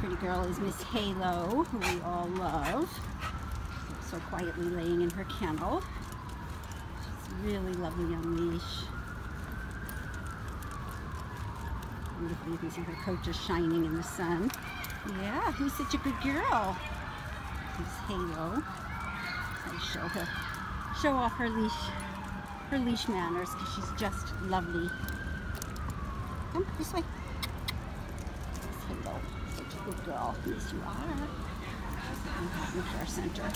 pretty girl is Miss Halo, who we all love. So quietly laying in her kennel. She's really lovely on leash. Wonderful, you can see her coat just shining in the sun. Yeah, who's such a good girl? Miss Halo. I show her, show off her leash, her leash manners because she's just lovely. Come this way. Miss Halo, such a good girl. Yes, you are. In Care Center.